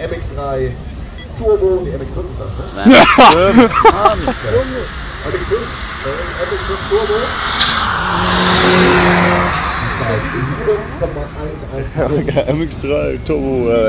MX3 Turbo, die MX5 ist das, ne? Nein, MX5, äh, MX5 Turbo. Zeit 7,110. MX3 Turbo. Äh,